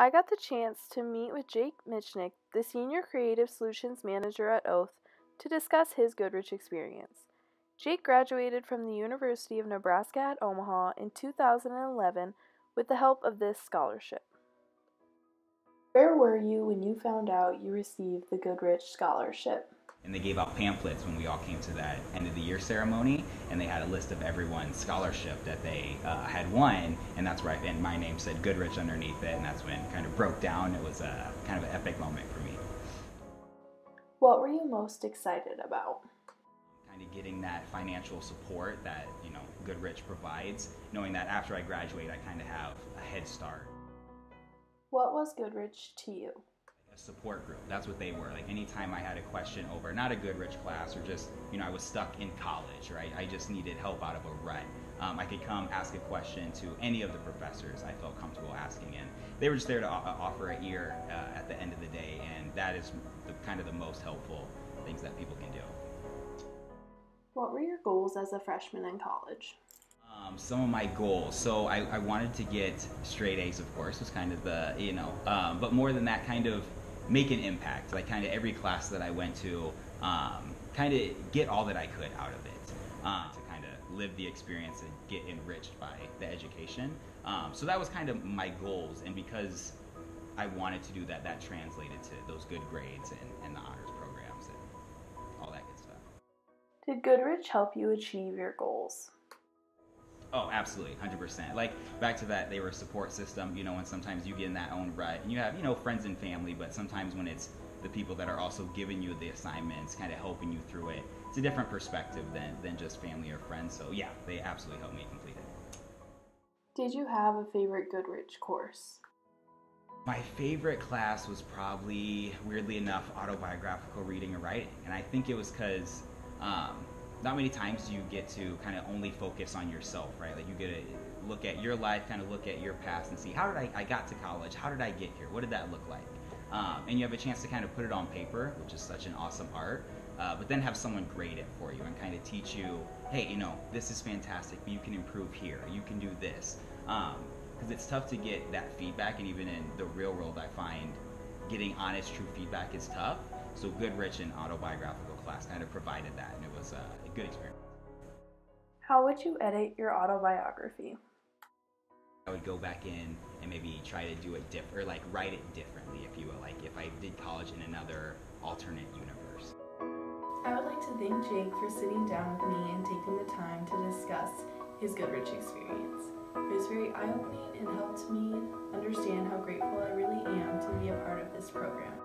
I got the chance to meet with Jake Michnick, the Senior Creative Solutions Manager at Oath, to discuss his Goodrich experience. Jake graduated from the University of Nebraska at Omaha in 2011 with the help of this scholarship. Where were you when you found out you received the Goodrich Scholarship? And they gave out pamphlets when we all came to that end of the year ceremony and they had a list of everyone's scholarship that they uh, had won and that's right and my name said goodrich underneath it and that's when it kind of broke down. It was a kind of an epic moment for me. What were you most excited about? Kind of getting that financial support that you know goodrich provides knowing that after i graduate i kind of have a head start. What was goodrich to you support group. That's what they were. Like anytime I had a question over not a Goodrich class or just, you know, I was stuck in college, right? I just needed help out of a rut. Um, I could come ask a question to any of the professors I felt comfortable asking, and they were just there to offer an ear uh, at the end of the day, and that is the, kind of the most helpful things that people can do. What were your goals as a freshman in college? Um, some of my goals. So I, I, wanted to get straight A's, of course, was kind of the, you know, um, but more than that, kind of make an impact. Like kind of every class that I went to, um, kind of get all that I could out of it uh, to kind of live the experience and get enriched by the education. Um, so that was kind of my goals, and because I wanted to do that, that translated to those good grades and, and the honors programs and all that good stuff. Did Goodrich help you achieve your goals? Oh, absolutely, hundred percent. Like back to that, they were a support system. You know, and sometimes you get in that own rut, and you have you know friends and family, but sometimes when it's the people that are also giving you the assignments, kind of helping you through it, it's a different perspective than than just family or friends. So yeah, they absolutely helped me complete it. Did you have a favorite Goodrich course? My favorite class was probably, weirdly enough, autobiographical reading and writing, and I think it was because. Um, not many times do you get to kind of only focus on yourself, right? Like you get to look at your life, kind of look at your past and see how did I, I got to college? How did I get here? What did that look like? Um, and you have a chance to kind of put it on paper, which is such an awesome art. Uh, but then have someone grade it for you and kind of teach you, hey, you know, this is fantastic, but you can improve here. You can do this. Because um, it's tough to get that feedback, and even in the real world, I find getting honest, true feedback is tough. So Goodrich, and autobiographical class kind of provided that, and it was a good experience. How would you edit your autobiography? I would go back in and maybe try to do it different, or like write it differently, if you will. Like if I did college in another alternate universe. I would like to thank Jake for sitting down with me and taking the time to discuss his Goodrich experience. It was very eye opening and helped me understand how grateful I really am to be a part of this program.